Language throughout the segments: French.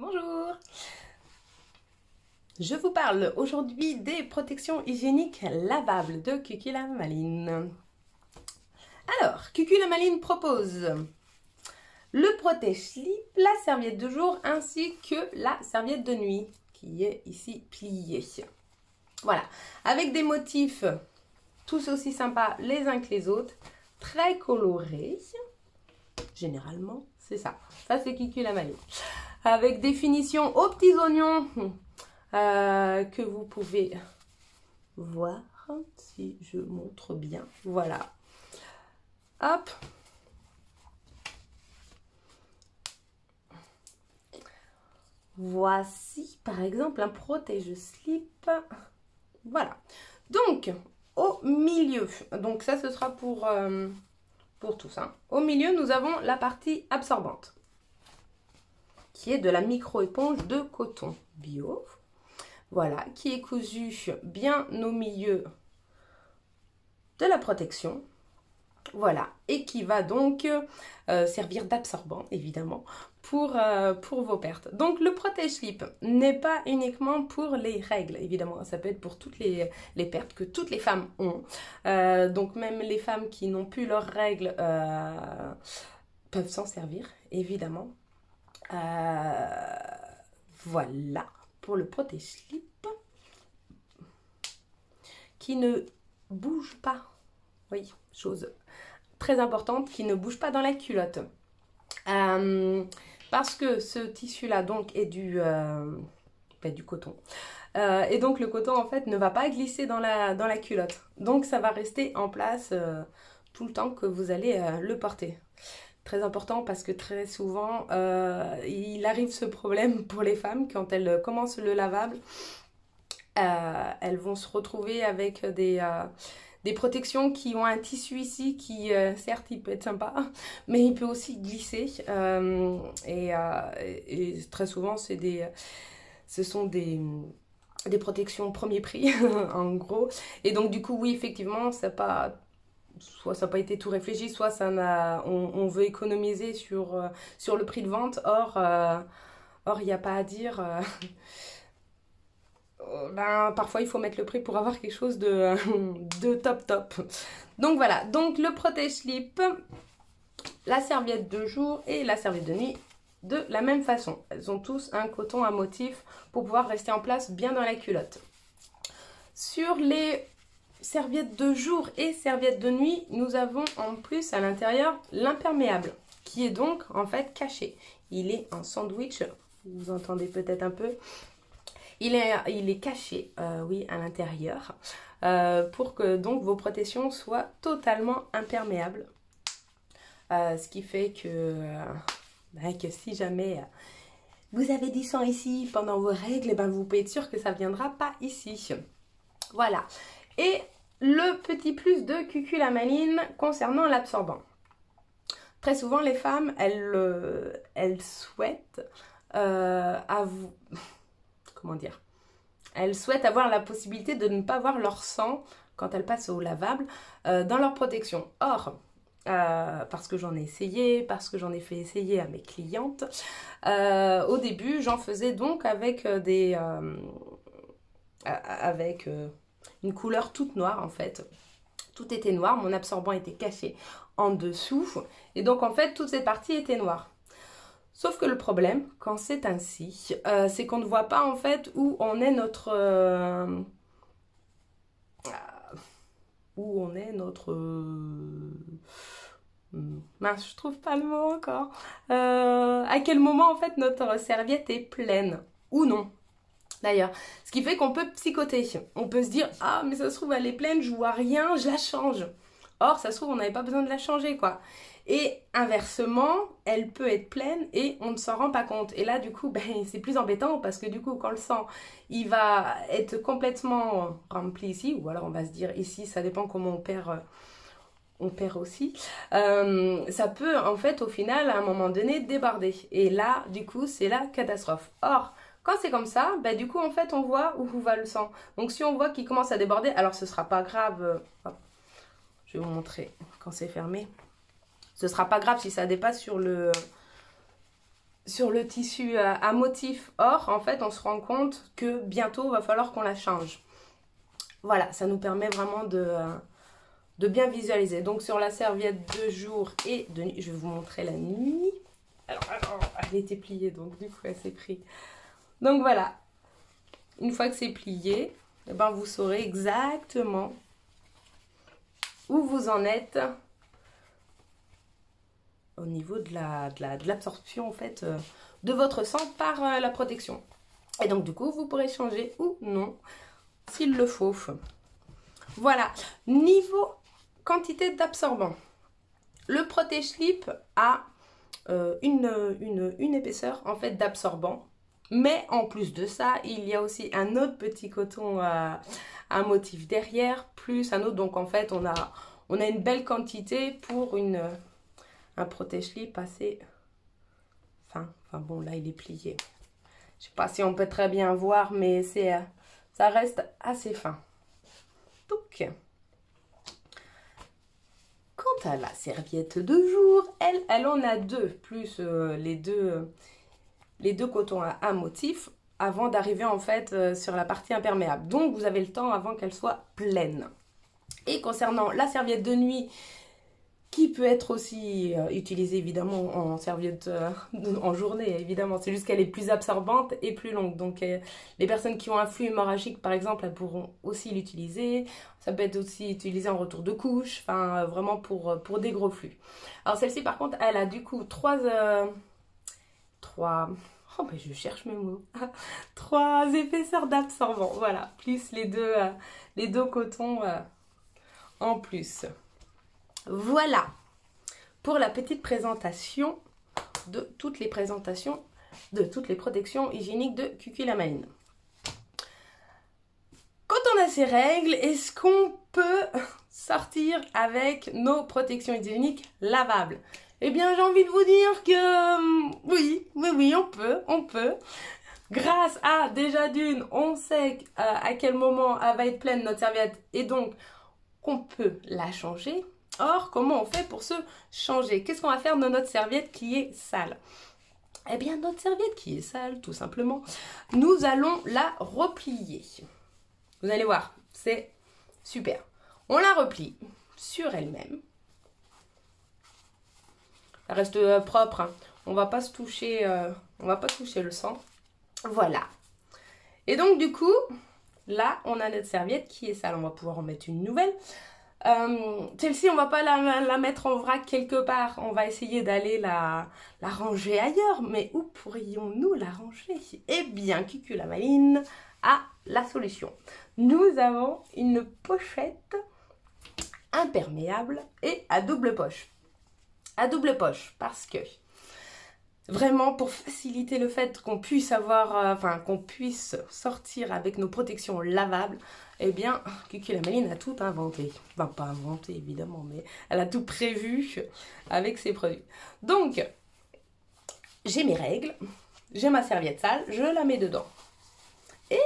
Bonjour Je vous parle aujourd'hui des protections hygiéniques lavables de Kukula Maline. Alors, Kukula Maline propose le protège-slip, la serviette de jour ainsi que la serviette de nuit qui est ici pliée. Voilà, avec des motifs tous aussi sympas les uns que les autres, très colorés. Généralement, c'est ça. Ça, c'est Kukula Maline avec définition aux petits oignons euh, que vous pouvez voir si je montre bien. Voilà. Hop. Voici par exemple un protège-slip. Voilà. Donc, au milieu, donc ça ce sera pour, euh, pour tout ça. Hein. Au milieu, nous avons la partie absorbante qui est de la micro-éponge de coton bio. Voilà, qui est cousu bien au milieu de la protection. Voilà, et qui va donc euh, servir d'absorbant, évidemment, pour, euh, pour vos pertes. Donc le protège-slip n'est pas uniquement pour les règles, évidemment, ça peut être pour toutes les, pertes que toutes les femmes ont. Euh, donc même les femmes qui n'ont plus leurs règles peuvent s'en servir, évidemment. Euh, voilà pour le protège-slip qui ne bouge pas. Oui, chose très importante, qui ne bouge pas dans la culotte. Euh, parce que ce tissu-là, donc, est du, euh, ben, coton. et donc, le coton, en fait, ne va pas glisser dans la culotte. Donc, ça va rester en place tout le temps que vous allez le porter très important parce que très souvent, euh, il arrive ce problème pour les femmes quand elles commencent le lavable. Euh, elles vont se retrouver avec des, euh, des protections qui ont un tissu ici qui, certes, il peut être sympa, mais il peut aussi glisser. Et, très souvent, c'est des, ce sont des, des protections premier prix, en gros. Et donc, du coup, oui, effectivement, c'est pas soit ça n'a pas été tout réfléchi, soit ça n'a, on, veut économiser sur, euh, sur le prix de vente. Or, euh, or il n'y a pas à dire. Euh, ben, parfois, il faut mettre le prix pour avoir quelque chose de, de top top. Donc voilà, donc le protège-slip, la serviette de jour et la serviette de nuit de la même façon. Elles ont tous un coton à motif pour pouvoir rester en place bien dans la culotte. Sur les serviette de jour et serviette de nuit, nous avons en plus à l'intérieur l'imperméable qui est donc en fait caché. Il est en sandwich, vous entendez peut-être un peu. Il est, il est caché, euh, oui, à l'intérieur euh, pour que donc vos protections soient totalement imperméables. Euh, ce qui fait que, si jamais vous avez du sang ici pendant vos règles, ben vous pouvez être sûr que ça ne viendra pas ici. Voilà. Et le petit plus de cuculamaline concernant l'absorbant. Très souvent, les femmes, elles, euh, souhaitent euh, comment dire? Elles souhaitent avoir la possibilité de ne pas voir leur sang quand elles passent au lavable euh, dans leur protection. Or, parce que j'en ai essayé, parce que j'en ai fait essayer à mes clientes, au début, j'en faisais donc avec des avec une couleur toute noire en fait. Tout était noir, mon absorbant était caché en dessous. Et donc en fait, toute cette partie était noire. Sauf que le problème, quand c'est ainsi, euh, c'est qu'on ne voit pas en fait où on est notre... Euh, où on est notre... Euh, mince, je trouve pas le mot encore. à quel moment en fait notre serviette est pleine ou non d'ailleurs. Ce qui fait qu'on peut psychoter. On peut se dire Ah, mais ça se trouve, elle est pleine, je vois rien, je la change. Or, ça se trouve, on n'avait pas besoin de la changer, quoi. Et inversement, elle peut être pleine et on ne s'en rend pas compte. Et là, du coup, ben, c'est plus embêtant parce que du coup, quand le sang, il va être complètement rempli ici, ou alors on va se dire ici, ça dépend comment on perd. Euh, on perd aussi, euh, ça peut en fait au final à un moment donné déborder. Et là, du coup, c'est la catastrophe. Or, quand c'est comme ça, bah, du coup, en fait, on voit où va le sang. Donc, si on voit qu'il commence à déborder, alors ce sera pas grave. Euh, je vais vous montrer quand c'est fermé. Ce sera pas grave si ça dépasse sur le sur le tissu à motif or, en fait, on se rend compte que bientôt, il va falloir qu'on la change. Voilà, ça nous permet vraiment de, de bien visualiser. Donc, sur la serviette de jour et de nuit, je vais vous montrer la nuit. Alors, elle était pliée, donc du coup, elle s'est pris. Donc, voilà. Une fois que c'est plié, eh ben, vous saurez exactement où vous en êtes au niveau de l'absorption la, euh, de votre sang par euh, la protection. Et donc du coup, vous pourrez changer ou non s'il le faut. Voilà. Niveau quantité d'absorbant. Le protège slip a euh, une, une, épaisseur en fait d'absorbant. Mais en plus de ça, il y a aussi un autre petit coton à, motif derrière, plus un autre. Donc en fait, on a, on a une belle quantité pour un protège-slip assez fin. Enfin bon, là, il est plié. Je sais pas si on peut très bien voir, mais euh, ça reste assez fin. Donc, quant à la serviette de jour, elle, elle en a deux, plus euh, les deux les deux cotons à, motif avant d'arriver en fait euh, sur la partie imperméable. Donc vous avez le temps avant qu'elle soit pleine. Et concernant la serviette de nuit, qui peut être aussi euh, utilisée évidemment en serviette euh, en journée, évidemment. C'est juste qu'elle est plus absorbante et plus longue. Donc les personnes qui ont un flux hémorragique par exemple, elles pourront aussi l'utiliser. Ça peut être aussi utilisé en retour de couche, enfin vraiment pour, pour des gros flux. Alors celle-ci par contre, elle a du coup trois trois... Oh ben je cherche mes mots. trois épaisseurs d'absorbant, voilà. Plus les deux, euh, les deux cotons euh, en plus. Voilà pour la petite présentation de toutes les présentations, de toutes les protections hygiéniques de Cuculamaline. Quand on a ces règles, est-ce qu'on peut sortir avec nos protections hygiéniques lavables? Eh bien, j'ai envie de vous dire que hum, oui, oui, oui, on peut, on peut. Grâce à déjà d'une, on sait euh, à quel moment elle va être pleine notre serviette et donc qu'on peut la changer. Or, comment on fait pour se changer? Qu'est-ce qu'on va faire de notre serviette qui est sale? Eh bien, notre serviette qui est sale, tout simplement, nous allons la replier. Vous allez voir, c'est super. On la replie sur elle-même reste euh, propre. Hein. On va pas se toucher, euh, on va pas toucher le sang. Voilà. Et donc du coup, là, on a notre serviette qui est sale. On va pouvoir en mettre une nouvelle. Euh, celle-ci, on va pas la, mettre en vrac quelque part. On va essayer d'aller la, la, ranger ailleurs. Mais où pourrions-nous la ranger? Eh bien, Cucu la maline a la solution. Nous avons une pochette imperméable et à double poche double poche parce que vraiment pour faciliter le fait qu'on puisse avoir, euh, enfin qu'on puisse sortir avec nos protections lavables, eh bien, Kiki la Maline a tout inventé. Enfin, pas inventé évidemment, mais elle a tout prévu avec ses produits. Donc, j'ai mes règles, j'ai ma serviette sale, je la mets dedans. Et,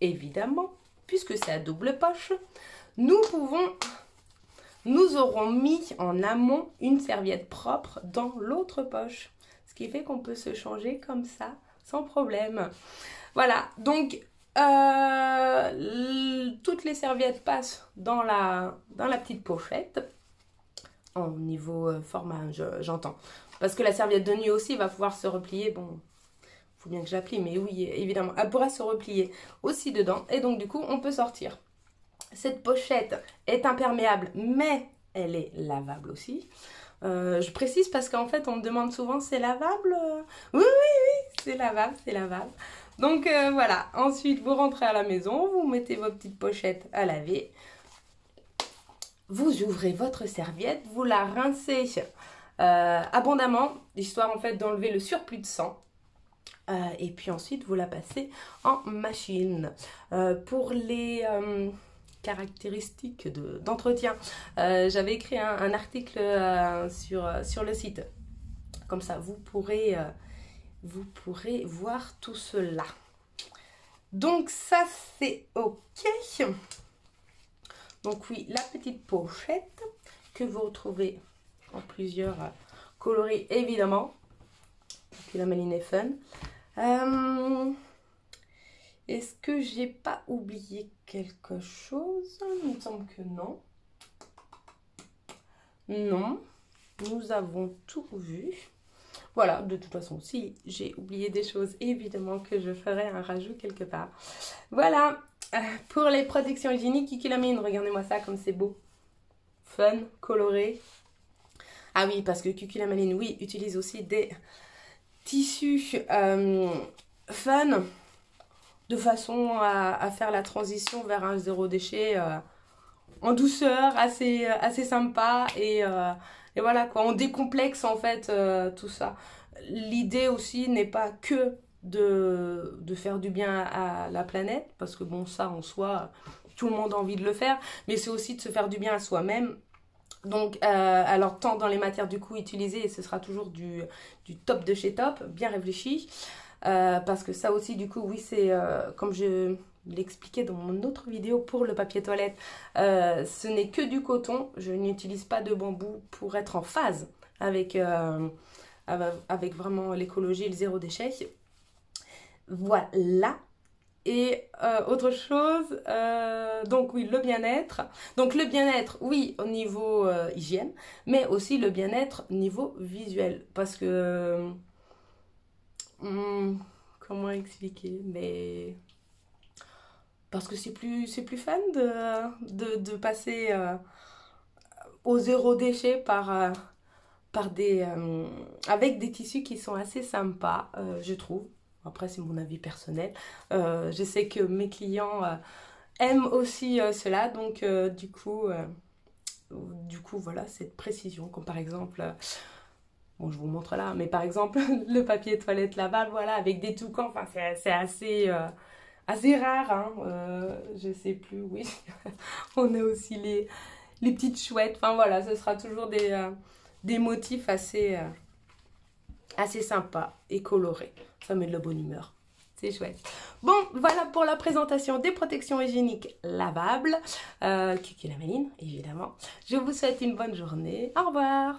évidemment, puisque c'est à double poche, nous pouvons nous aurons mis en amont une serviette propre dans l'autre poche. Ce qui fait qu'on peut se changer comme ça, sans problème. Voilà, donc euh, toutes les serviettes passent dans la, dans la petite pochette. Au niveau euh, format, j'entends. Parce que la serviette de nuit aussi va pouvoir se replier. Bon, faut bien que j'applique, mais oui, évidemment. Elle pourra se replier aussi dedans. Et donc, du coup, on peut sortir. Cette pochette est imperméable, mais elle est lavable aussi. Euh, je précise parce qu'en fait, on me demande souvent, c'est lavable? Oui, oui, oui, c'est lavable, c'est lavable. Donc euh, voilà, ensuite vous rentrez à la maison, vous mettez vos petites pochettes à laver. Vous ouvrez votre serviette, vous la rincez euh, abondamment, histoire en fait d'enlever le surplus de sang. et puis ensuite, vous la passez en machine. pour les caractéristiques d'entretien. Euh, j'avais écrit un, article euh, sur, euh, sur le site. Comme ça, vous pourrez, vous pourrez voir tout cela. Donc ça, c'est OK. Donc oui, la petite pochette que vous retrouvez en plusieurs coloris, évidemment. Cuculameline est fun. Est-ce que j'ai pas oublié quelque chose? Il me semble que non. Non, nous avons tout vu. Voilà, de toute façon, si j'ai oublié des choses, évidemment que je ferai un rajout quelque part. Voilà, euh, pour les protections hygiéniques, Cuculamine, regardez-moi ça comme c'est beau. Fun, coloré. Ah oui, parce que Cuculamaline, oui, utilise aussi des tissus euh, fun de façon à, faire la transition vers un zéro déchet euh, en douceur, assez, assez sympa et et voilà quoi, on décomplexe en fait euh, tout ça. L'idée aussi n'est pas que de, de, faire du bien à la planète, parce que bon, ça en soi, tout le monde a envie de le faire, mais c'est aussi de se faire du bien à soi-même. Donc, euh, alors tant dans les matières du coup utilisées, ce sera toujours du top de chez top, bien réfléchi. Euh, parce que ça aussi, du coup, oui, c'est comme je l'expliquer dans mon autre vidéo pour le papier toilette, euh, ce n'est que du coton. Je n'utilise pas de bambou pour être en phase avec, euh, avec vraiment l'écologie et le zéro déchet. Voilà. Et euh, autre chose, donc oui, le bien-être. Donc le bien-être, oui, au niveau hygiène, mais aussi le bien-être niveau visuel. Parce que... Hmm, comment expliquer Mais parce que c'est plus, c'est plus fun de, passer euh, au zéro déchet par, euh, par des, euh, avec des tissus qui sont assez sympas, je trouve. Après, c'est mon avis personnel. je sais que mes clients aiment aussi cela, donc du coup, du coup, voilà, cette précision, comme par exemple... Bon, je vous montre là, mais par exemple, le papier toilette lavable, voilà, avec des toucans, enfin, c'est assez, assez rare, hein, euh, je sais plus, oui. on a aussi les, petites chouettes, enfin voilà, ce sera toujours des, euh, motifs assez, euh, assez sympas et colorés. Ça met de la bonne humeur. C'est chouette. Bon, voilà pour la présentation des protections hygiéniques lavables. Euh, Kiki la évidemment. Je vous souhaite une bonne journée. Au revoir